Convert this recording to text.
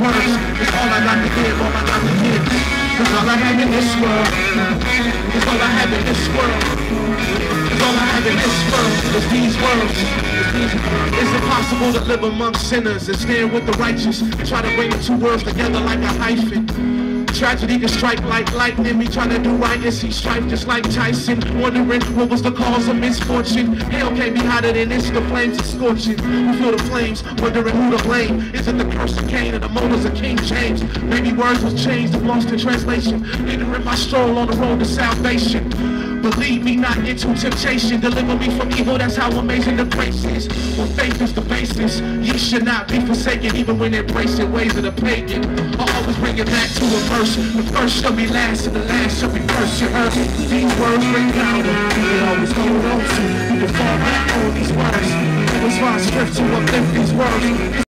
words. It's all I got to give, all I got to give. Cause all I have in this world is all I have in this world. Is all I have in this world is these words. Is these, is it possible to live amongst sinners and stand with the righteous? Try to bring the two worlds together like a hyphen. Tragedy can strike like lightning. Me trying to do right and see strife just like Tyson. Wondering what was the cause of misfortune. Hell can't be hotter than this. The flames are scorching. We feel the flames, wondering who to blame. Is it the curse of Cain or the motives of King James? Maybe words was changed, I'm lost in translation. Ignorant my stroll on the road to salvation. Believe me not into temptation. Deliver me from evil, that's how amazing the grace is. Well, faith is the basis. Ye should not be forsaken, even when embracing ways of the pagan. Always bring it back to a verse. The first shall be last, and the last shall be first. You heard these words bring power. You always hold on to. You can fall back on these words. It was my strength to uplift these words.